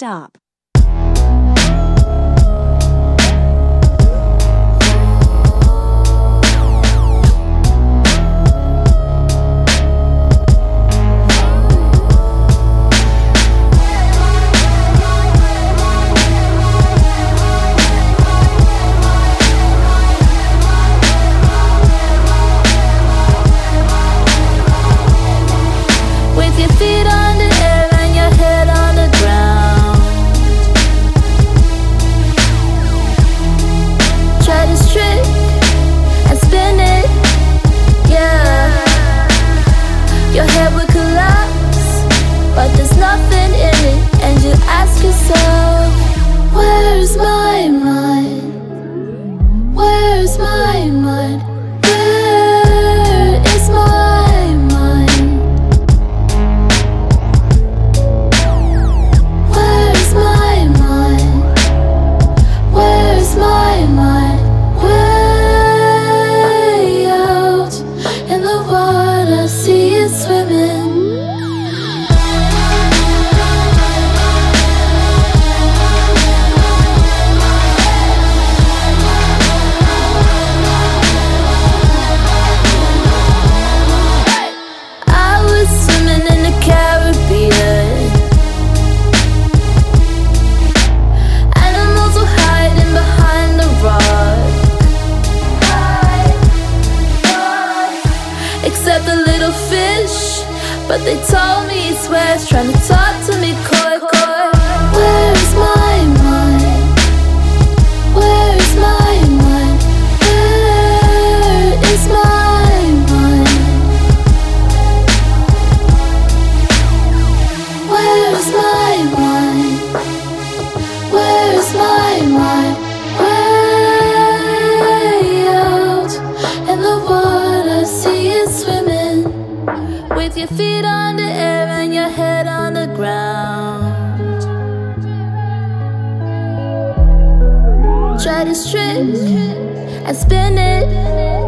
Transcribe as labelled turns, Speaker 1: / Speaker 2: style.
Speaker 1: stop.
Speaker 2: except the little fish. But they told me it's west, trying to talk to me. feet on the air and your head on the ground. Try to strip and spin it.